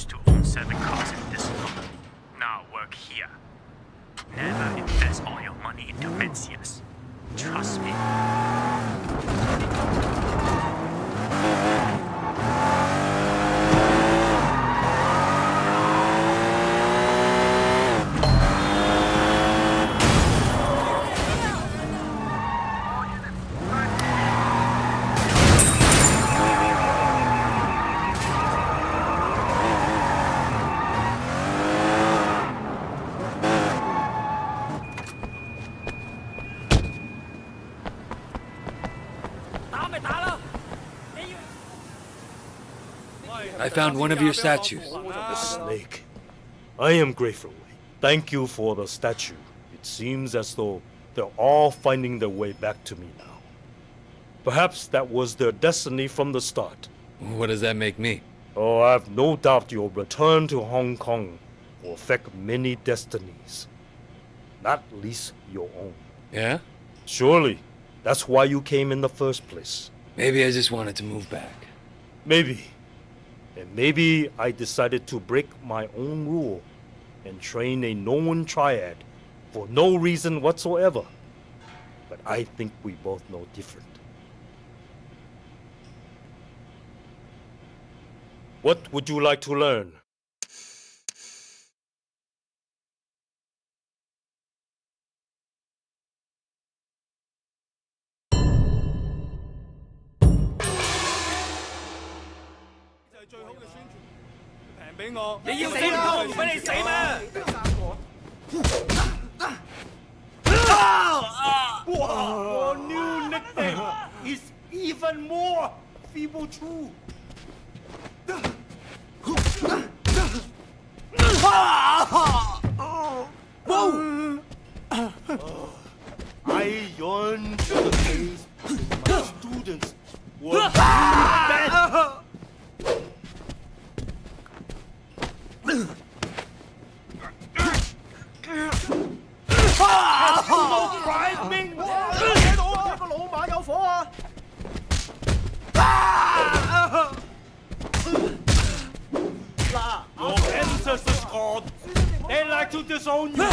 Used to on certain cars in this world. Now work here. Never invest all your money I found one of your statues. The snake. I am grateful. Thank you for the statue. It seems as though they're all finding their way back to me now. Perhaps that was their destiny from the start. What does that make me? Oh, I have no doubt your return to Hong Kong will affect many destinies. Not least your own. Yeah? Surely, that's why you came in the first place. Maybe I just wanted to move back. Maybe. And maybe I decided to break my own rule and train a known triad for no reason whatsoever. But I think we both know different. What would you like to learn? Your new nickname is even more feeble true. I yearn for the days my students. They like to disown you.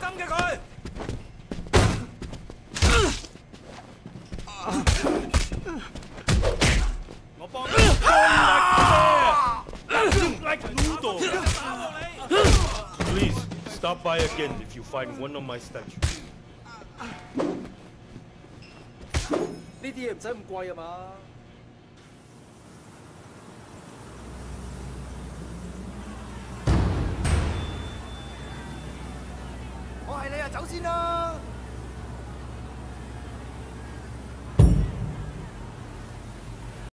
金嘅佢。 我帮你 like like noodle. Please stop by again if you find one of my statues. 呢啲嘢唔使咁贵啊嘛。 小心呐